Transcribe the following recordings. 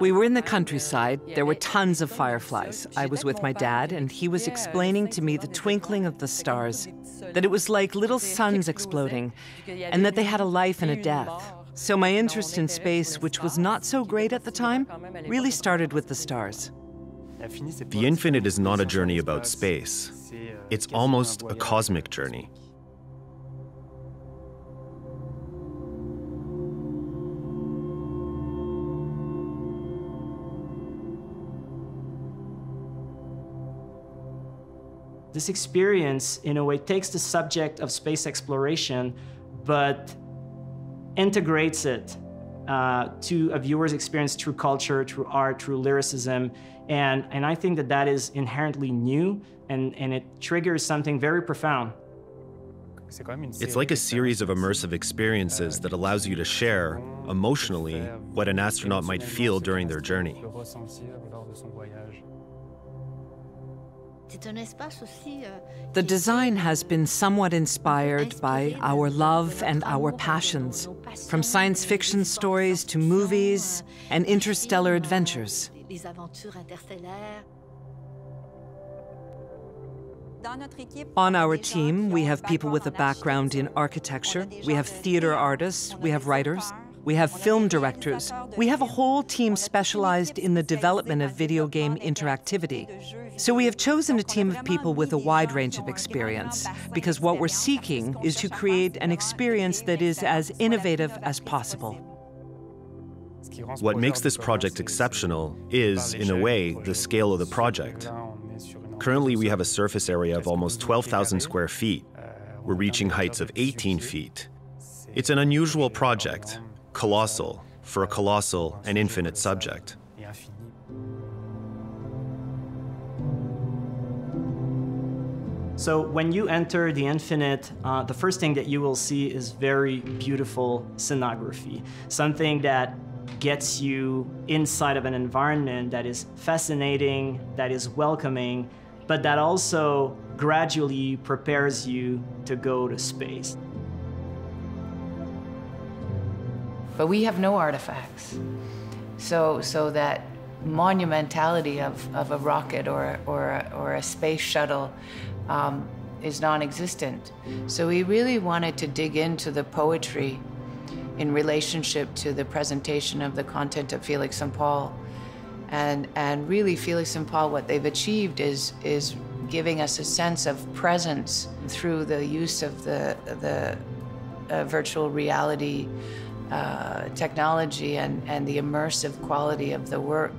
We were in the countryside. There were tons of fireflies. I was with my dad, and he was explaining to me the twinkling of the stars, that it was like little suns exploding, and that they had a life and a death. So my interest in space, which was not so great at the time, really started with the stars. The infinite is not a journey about space, it's almost a cosmic journey. This experience, in a way, takes the subject of space exploration, but integrates it uh, to a viewer's experience through culture, through art, through lyricism. And, and I think that that is inherently new and, and it triggers something very profound. It's like a series of immersive experiences that allows you to share, emotionally, what an astronaut might feel during their journey. The design has been somewhat inspired by our love and our passions, from science fiction stories to movies and interstellar adventures. On our team, we have people with a background in architecture, we have theater artists, we have writers, we have film directors. We have a whole team specialized in the development of video game interactivity. So we have chosen a team of people with a wide range of experience because what we're seeking is to create an experience that is as innovative as possible. What makes this project exceptional is, in a way, the scale of the project. Currently, we have a surface area of almost 12,000 square feet. We're reaching heights of 18 feet. It's an unusual project, colossal for a colossal and infinite subject. So when you enter the infinite, uh, the first thing that you will see is very beautiful scenography, something that gets you inside of an environment that is fascinating, that is welcoming, but that also gradually prepares you to go to space. but we have no artifacts. So, so that monumentality of, of a rocket or, or, or a space shuttle um, is non-existent. So we really wanted to dig into the poetry in relationship to the presentation of the content of Felix and Paul. And, and really, Felix and Paul, what they've achieved is, is giving us a sense of presence through the use of the, the uh, virtual reality uh, technology and, and the immersive quality of the work.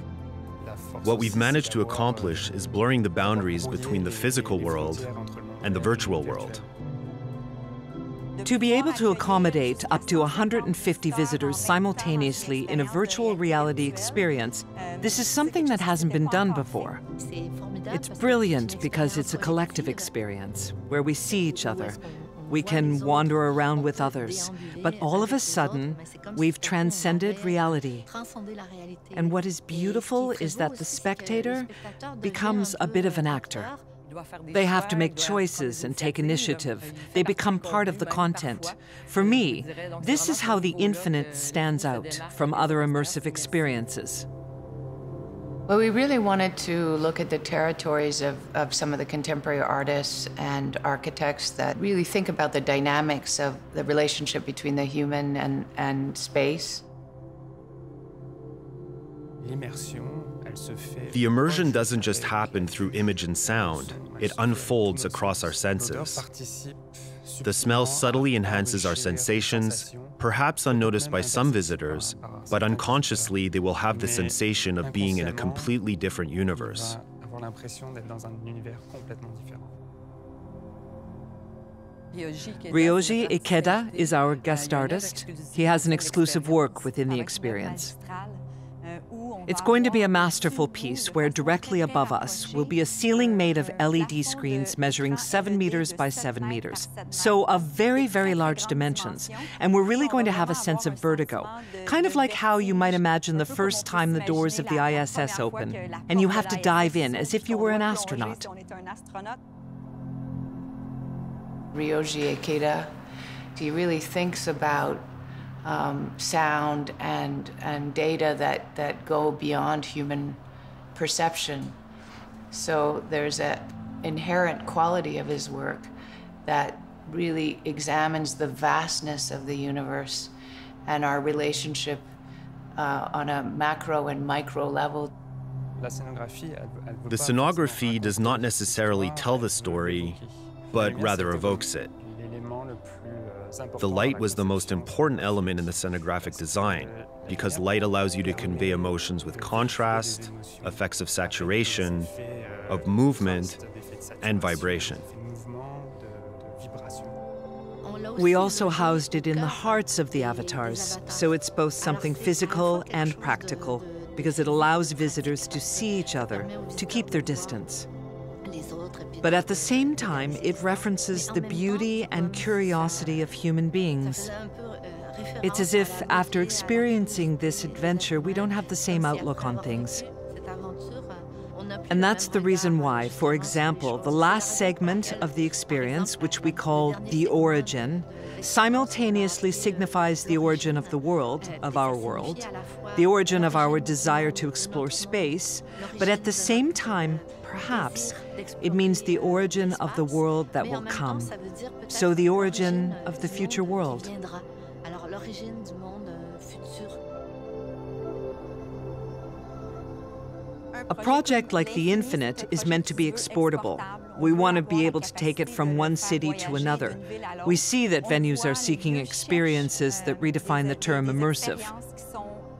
What we've managed to accomplish is blurring the boundaries between the physical world and the virtual world. To be able to accommodate up to 150 visitors simultaneously in a virtual reality experience, this is something that hasn't been done before. It's brilliant because it's a collective experience where we see each other, we can wander around with others, but all of a sudden, we've transcended reality. And what is beautiful is that the spectator becomes a bit of an actor. They have to make choices and take initiative. They become part of the content. For me, this is how the infinite stands out from other immersive experiences. Well, we really wanted to look at the territories of, of some of the contemporary artists and architects that really think about the dynamics of the relationship between the human and, and space. The immersion doesn't just happen through image and sound, it unfolds across our senses. The smell subtly enhances our sensations, perhaps unnoticed by some visitors, but unconsciously they will have the sensation of being in a completely different universe. Ryoji Ikeda is our guest artist. He has an exclusive work within the experience. It's going to be a masterful piece where directly above us will be a ceiling made of LED screens measuring 7 meters by 7 meters. So, of very, very large dimensions. And we're really going to have a sense of vertigo. Kind of like how you might imagine the first time the doors of the ISS open, and you have to dive in as if you were an astronaut. Ryoji Ikeda, he really thinks about um, sound and, and data that, that go beyond human perception. So there's an inherent quality of his work that really examines the vastness of the universe and our relationship uh, on a macro and micro level. The scenography does not necessarily tell the story, but rather evokes it. The light was the most important element in the scenographic design because light allows you to convey emotions with contrast, effects of saturation, of movement, and vibration. We also housed it in the hearts of the avatars, so it's both something physical and practical, because it allows visitors to see each other, to keep their distance. But at the same time, it references the beauty and curiosity of human beings. It's as if, after experiencing this adventure, we don't have the same outlook on things. And that's the reason why, for example, the last segment of the experience, which we call the origin, simultaneously signifies the origin of the world, of our world, the origin of our desire to explore space, but at the same time, perhaps, it means the origin of the world that will come. So the origin of the future world. A project like The Infinite is meant to be exportable. We want to be able to take it from one city to another. We see that venues are seeking experiences that redefine the term immersive.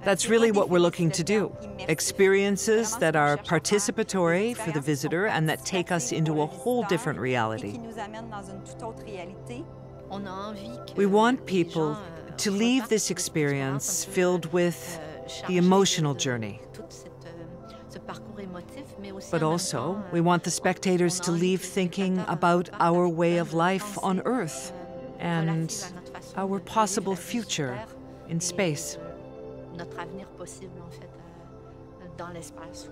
That's really what we're looking to do. Experiences that are participatory for the visitor and that take us into a whole different reality. We want people to leave this experience filled with the emotional journey. But also, we want the spectators to leave thinking about our way of life on Earth and our possible future in space. notre avenir possible en fait euh, dans l'espace.